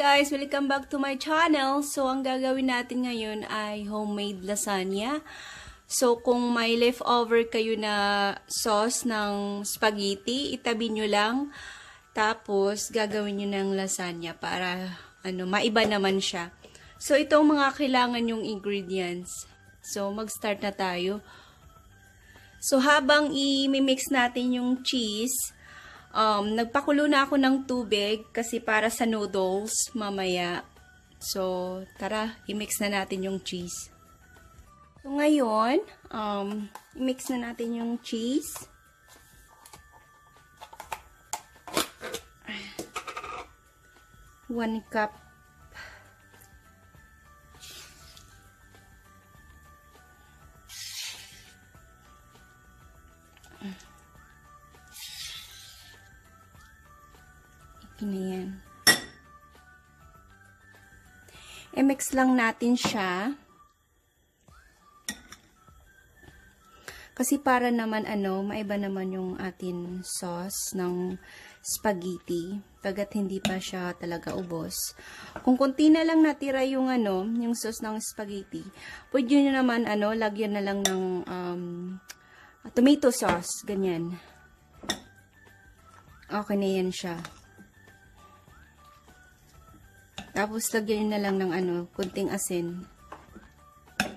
guys! Welcome back to my channel. So, ang gagawin natin ngayon ay homemade lasagna. So, kung may leftover kayo na sauce ng spaghetti, itabi nyo lang. Tapos, gagawin nyo ng lasagna para ano, maiba naman siya. So, ito ang mga kailangan yung ingredients. So, mag-start na tayo. So, habang i-mix natin yung cheese, Um, nagpakulo na ako ng tubig kasi para sa noodles mamaya. So, tara, i-mix na natin yung cheese. So, ngayon, um, i-mix na natin yung cheese. One cup. Okay na yan. I-mix lang natin siya. Kasi para naman ano, maiba naman yung atin sauce ng spaghetti. Pagat hindi pa siya talaga ubos. Kung konti na lang natira yung ano, yung sauce ng spaghetti, pwede nyo naman ano, lagyan na lang ng um, tomato sauce. Ganyan. Okay na yan siya. Tapos, lagyan na lang ng ano, kunting asin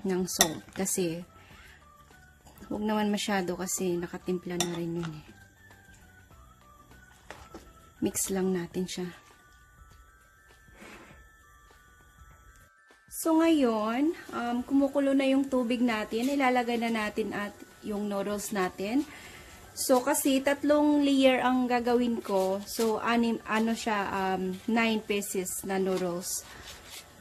ng salt. Kasi, huwag naman masyado kasi nakatimpla na rin yun eh. Mix lang natin siya. So, ngayon, um, kumukulo na yung tubig natin. Ilalagay na natin at yung noodles natin. So, kasi tatlong layer ang gagawin ko. So, anim, ano siya, um, 9 pieces na noodles.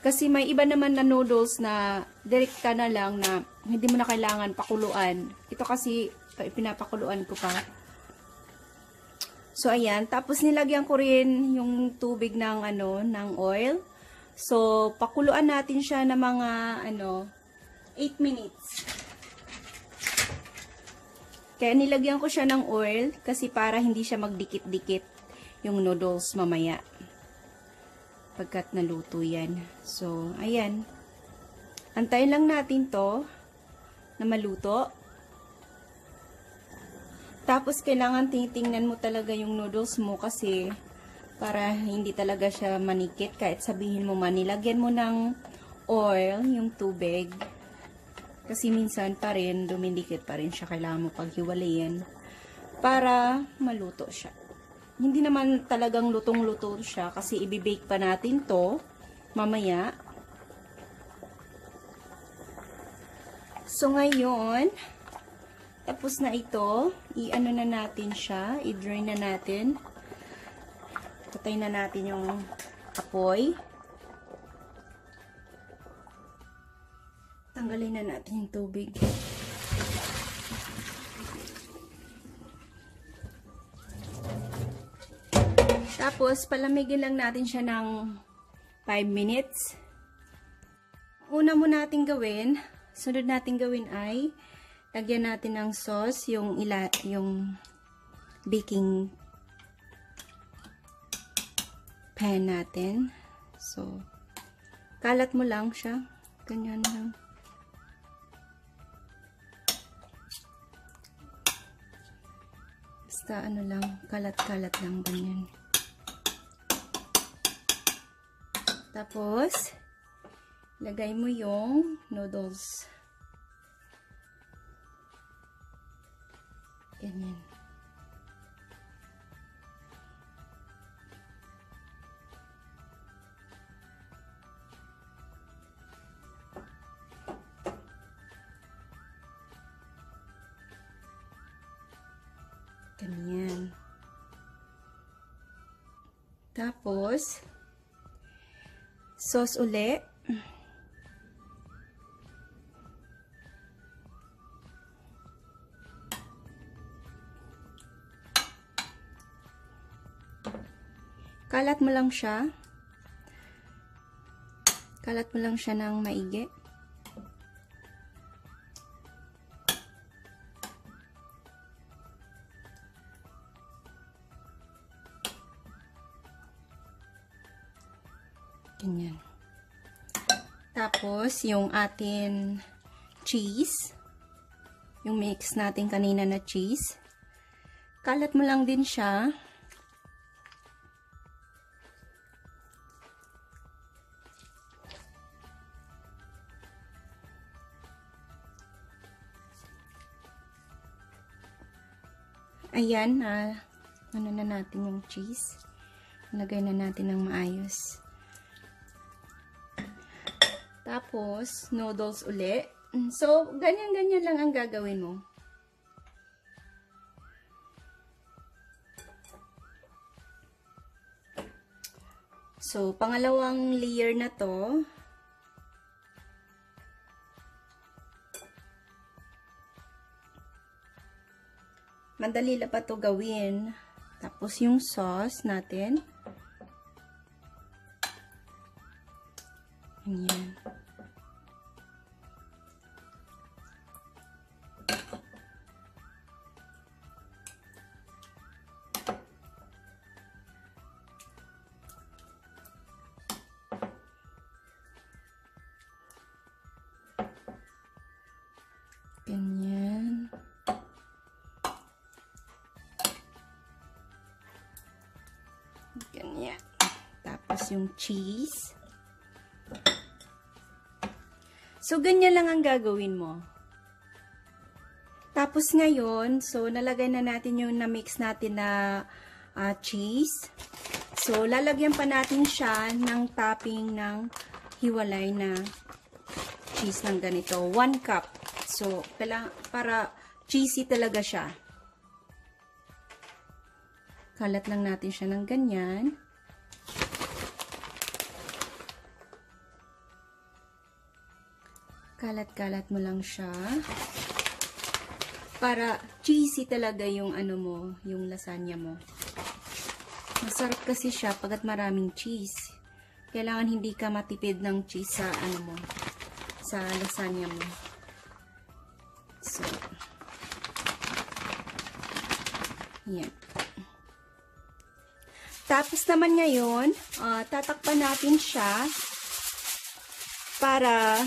Kasi may iba naman na noodles na direkta na lang na hindi mo na kailangan pakuluan. Ito kasi, pinapakuluan ko pa. So, ayan. Tapos, nilagyan ko rin yung tubig ng, ano, ng oil. So, pakuluan natin siya ng mga, ano, 8 minutes. Kaya nilagyan ko siya ng oil kasi para hindi siya magdikit-dikit yung noodles mamaya. Pagkat naluto yan. So, ayan. Antayin lang natin to na maluto. Tapos, kailangan titingnan mo talaga yung noodles mo kasi para hindi talaga siya manikit. Kahit sabihin mo man, nilagyan mo ng oil, yung tubig. Kasi minsan pa rin, dumidikit pa rin siya. Kailangan mo paghiwalayin para maluto siya. Hindi naman talagang lutong-luto siya kasi ibibake pa natin to mamaya. So, ngayon, tapos na ito, i-ano na natin siya, i-drain na natin. Patay na natin yung apoy. Tanggalin na natin yung tubig. Tapos, palamigin lang natin siya ng 5 minutes. Una mo natin gawin, sunod natin gawin ay, lagyan natin ng sauce, yung, ila, yung baking pan natin. So, kalat mo lang siya. Ganyan lang. Basta ano lang, kalat-kalat lang ganyan. Tapos, lagay mo yung noodles. Ganyan. Ganyan. Tapos, sauce uli. Kalat mo lang siya. Kalat mo lang siya ng maigi. Ganyan. Tapos, yung atin cheese. Yung mix natin kanina na cheese. Kalat mo lang din siya. Ayan, na ano na natin yung cheese. Lagay na natin ng maayos. Tapos, noodles uli. So, ganyan-ganyan lang ang gagawin mo. So, pangalawang layer na to. Madali pa to gawin. Tapos, yung sauce natin. Yung cheese. So, ganyan lang ang gagawin mo. Tapos ngayon, so, nalagay na natin yung na-mix natin na ah, cheese. So, lalagyan pa natin siya ng topping ng hiwalay na cheese ng ganito. One cup. So, para cheesy talaga siya. Kalat lang natin siya ng ganyan. Kalat-kalat mo lang siya. Para cheesy talaga yung ano mo, yung lasagna mo. Masarap kasi siya pagkat maraming cheese. Kailangan hindi ka matipid ng cheese sa ano mo, sa lasagna mo. So, yan. Tapos naman ngayon, ah, tatakpan natin siya para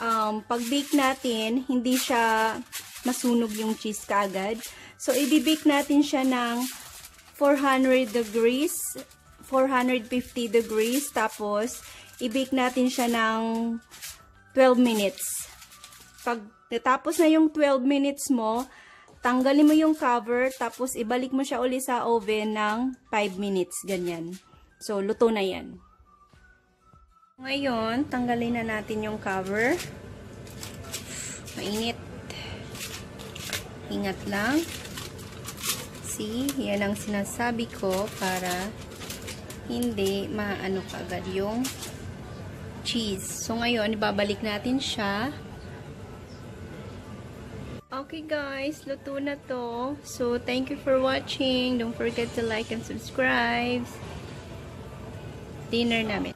um, pag-bake natin, hindi siya masunog yung cheese kaagad. So, i-bake natin siya ng 400 degrees, 450 degrees, tapos, i-bake natin siya ng 12 minutes. Pag natapos na yung 12 minutes mo, tanggalin mo yung cover, tapos ibalik mo siya uli sa oven ng 5 minutes, ganyan. So, luto na yan. Ngayon, tanggalin na natin yung cover. Mainit. Ingat lang. See, yan ang sinasabi ko para hindi maano kagad yung cheese. So, ngayon, ibabalik natin siya. Okay guys, luto na to. So, thank you for watching. Don't forget to like and subscribe. Dinner namin.